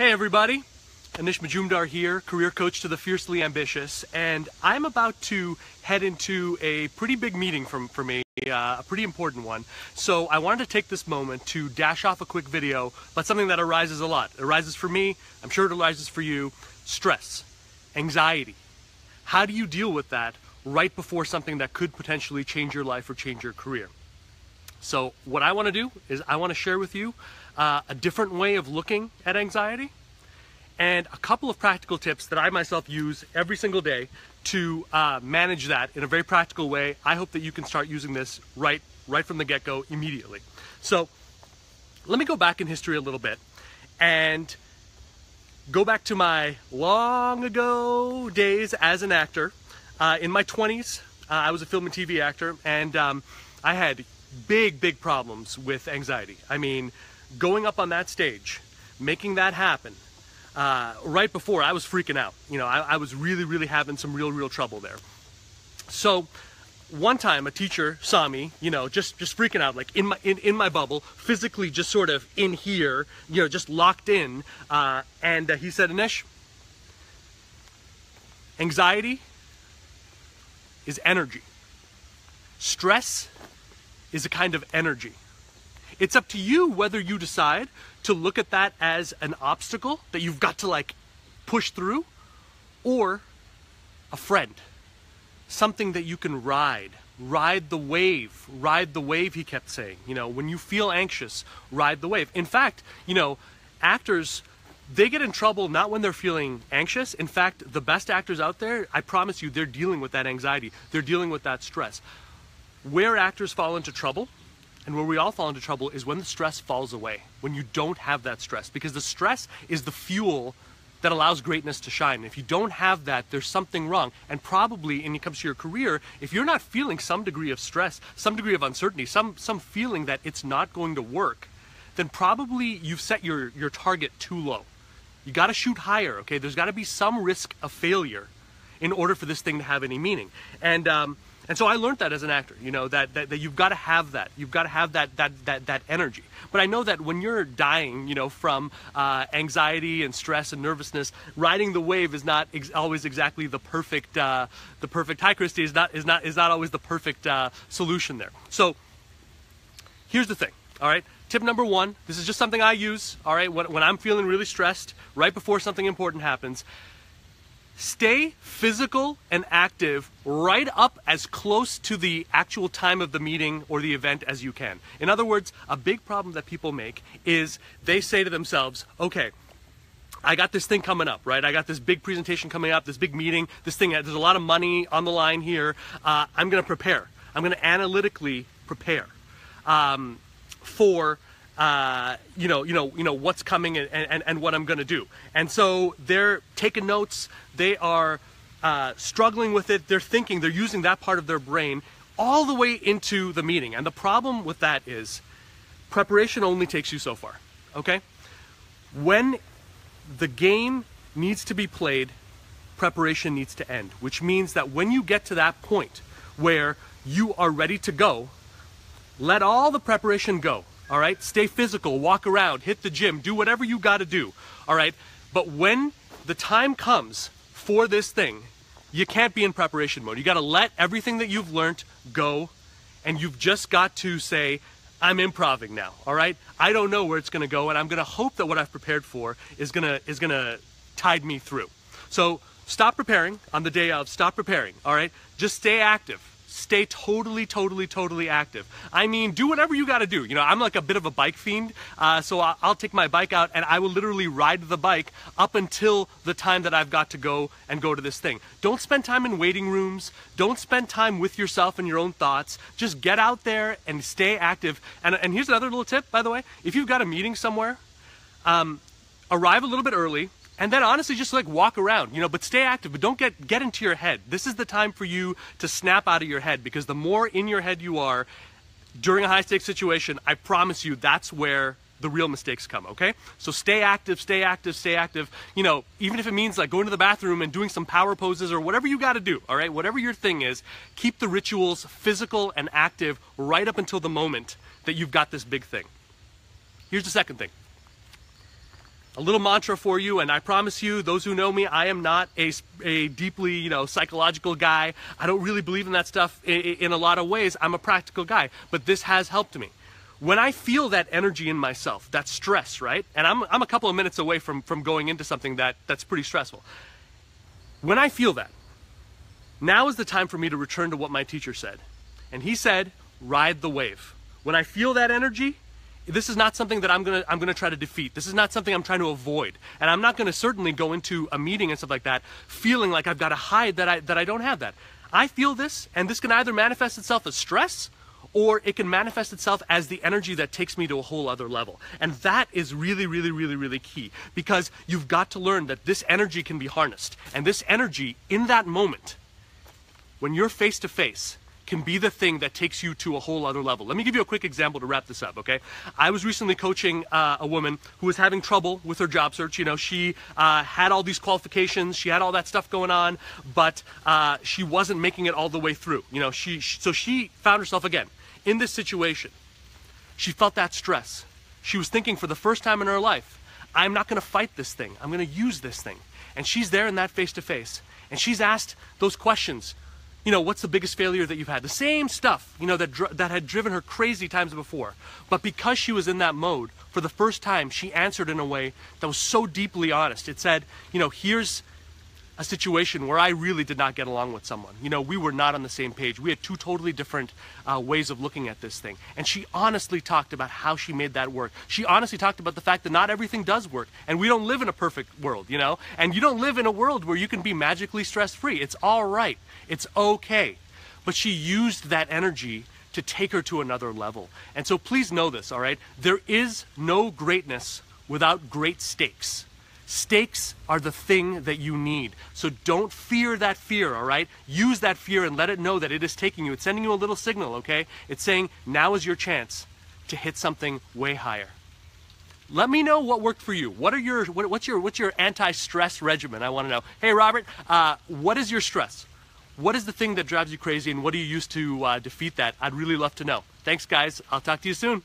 Hey everybody, Anish Majumdar here, career coach to the fiercely ambitious, and I'm about to head into a pretty big meeting from, for me, uh, a pretty important one. So I wanted to take this moment to dash off a quick video about something that arises a lot. It arises for me, I'm sure it arises for you, stress, anxiety. How do you deal with that right before something that could potentially change your life or change your career? So what I want to do is I want to share with you uh, a different way of looking at anxiety and a couple of practical tips that I myself use every single day to uh, manage that in a very practical way. I hope that you can start using this right right from the get-go immediately. So let me go back in history a little bit and go back to my long ago days as an actor. Uh, in my 20s, uh, I was a film and TV actor, and um, I had big, big problems with anxiety. I mean, going up on that stage, making that happen, uh, right before I was freaking out. You know, I, I was really, really having some real, real trouble there. So one time a teacher saw me, you know, just just freaking out, like in my in, in my bubble, physically just sort of in here, you know, just locked in, uh, and uh, he said, Anish, anxiety is energy. Stress is a kind of energy. It's up to you whether you decide to look at that as an obstacle that you've got to like push through or a friend. Something that you can ride. Ride the wave. Ride the wave, he kept saying. You know, when you feel anxious, ride the wave. In fact, you know, actors they get in trouble not when they're feeling anxious. In fact, the best actors out there, I promise you, they're dealing with that anxiety. They're dealing with that stress. Where actors fall into trouble and where we all fall into trouble is when the stress falls away, when you don't have that stress, because the stress is the fuel that allows greatness to shine. If you don't have that, there's something wrong. And probably, when it comes to your career, if you're not feeling some degree of stress, some degree of uncertainty, some some feeling that it's not going to work, then probably you've set your your target too low. You got to shoot higher. Okay, there's got to be some risk of failure in order for this thing to have any meaning. And um, and so I learned that as an actor, you know, that, that, that you've got to have that. You've got to have that, that, that, that energy. But I know that when you're dying, you know, from uh, anxiety and stress and nervousness, riding the wave is not ex- always exactly the perfect, uh, the perfect, hi Christy, is not, is not, is not always the perfect uh, solution there. So here's the thing, all right? Tip number one, this is just something I use, all right, when, when I'm feeling really stressed, right before something important happens Stay physical and active right up as close to the actual time of the meeting or the event as you can. In other words, a big problem that people make is they say to themselves, okay, I got this thing coming up, right? I got this big presentation coming up, this big meeting, this thing, there's a lot of money on the line here. Uh, I'm going to prepare. I'm going to analytically prepare um, for uh, you know, you know, you know what's coming and, and, and what I'm going to do. And so they're taking notes. They are uh, struggling with it. They're thinking. They're using that part of their brain all the way into the meeting. And the problem with that is preparation only takes you so far. Okay, when the game needs to be played, preparation needs to end. Which means that when you get to that point where you are ready to go, let all the preparation go all right? Stay physical, walk around, hit the gym, do whatever you got to do, all right? But when the time comes for this thing, you can't be in preparation mode. You got to let everything that you've learned go, and you've just got to say, I'm improving now, all right? I don't know where it's going to go, and I'm going to hope that what I've prepared for is going to is going to tide me through. So stop preparing on the day of. Stop preparing, all right? Just stay active stay totally, totally, totally active. I mean, do whatever you got to do. You know, I'm like a bit of a bike fiend, uh, so I'll, take my bike out and I will literally ride the bike up until the time that I've got to go and go to this thing. Don't spend time in waiting rooms. Don't spend time with yourself and your own thoughts. Just get out there and stay active. And, and here's another little tip, by the way. If you've got a meeting somewhere, um, arrive a little bit early and then honestly just like walk around you know but stay active but don't get get into your head. This is the time for you to snap out of your head because the more in your head you are during a high stakes situation i promise you that's where the real mistakes come okay? So stay active stay active stay active. You know even if it means like going to the bathroom and doing some power poses or whatever you got to do all right? Whatever your thing is keep the rituals physical and active right up until the moment that you've got this big thing. Here's the second thing a little mantra for you, and I promise you, those who know me, I am not a, a deeply, you know, psychological guy. I don't really believe in that stuff in, in a lot of ways. I'm a practical guy, but this has helped me. When I feel that energy in myself, that stress, right? And I'm, I'm a couple of minutes away from, from going into something that, that's pretty stressful. When I feel that, now is the time for me to return to what my teacher said. And he said, ride the wave. When I feel that energy, this is not something that I'm gonna I'm gonna try to defeat. This is not something I'm trying to avoid. And I'm not gonna certainly go into a meeting and stuff like that feeling like I've got to hide that I that I don't have that. I feel this, and this can either manifest itself as stress or it can manifest itself as the energy that takes me to a whole other level. And that is really, really, really, really key because you've got to learn that this energy can be harnessed. And this energy, in that moment, when you're face to face, can be the thing that takes you to a whole other level. Let me give you a quick example to wrap this up, okay? I was recently coaching uh, a woman who was having trouble with her job search. You know, she uh, had all these qualifications, she had all that stuff going on, but uh, she wasn't making it all the way through. You know, she, she so she found herself again in this situation. She felt that stress. She was thinking for the first time in her life, I'm not going to fight this thing. I'm going to use this thing. And she's there in that face to face. And she's asked those questions you know, what's the biggest failure that you've had? The same stuff, you know, that, dr- that had driven her crazy times before. But because she was in that mode, for the first time, she answered in a way that was so deeply honest. It said, you know, here's a situation where I really did not get along with someone. You know, we were not on the same page. We had two totally different uh, ways of looking at this thing. And she honestly talked about how she made that work. She honestly talked about the fact that not everything does work. And we don't live in a perfect world, you know? And you don't live in a world where you can be magically stress free. It's all right, it's okay. But she used that energy to take her to another level. And so please know this, all right? There is no greatness without great stakes. Stakes are the thing that you need. So don't fear that fear, all right? Use that fear and let it know that it is taking you. It's sending you a little signal, okay? It's saying, now is your chance to hit something way higher. Let me know what worked for you. What are your what, what's your what's your anti-stress regimen? I want to know. Hey, Robert, uh, what is your stress? What is the thing that drives you crazy, and what do you use to uh, defeat that? I'd really love to know. Thanks, guys. I'll talk to you soon.